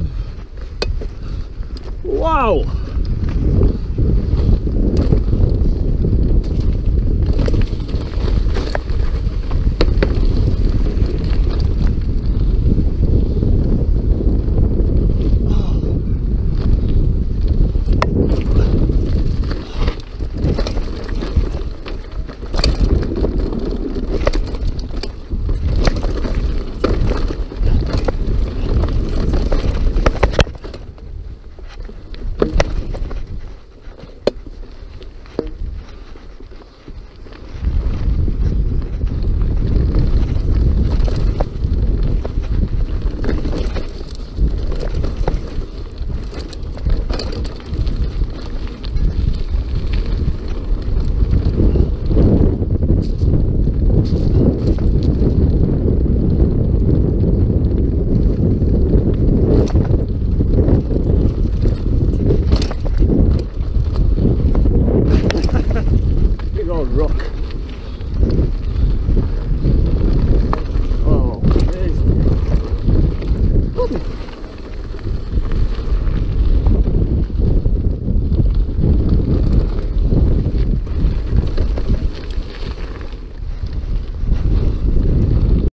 god! Wow!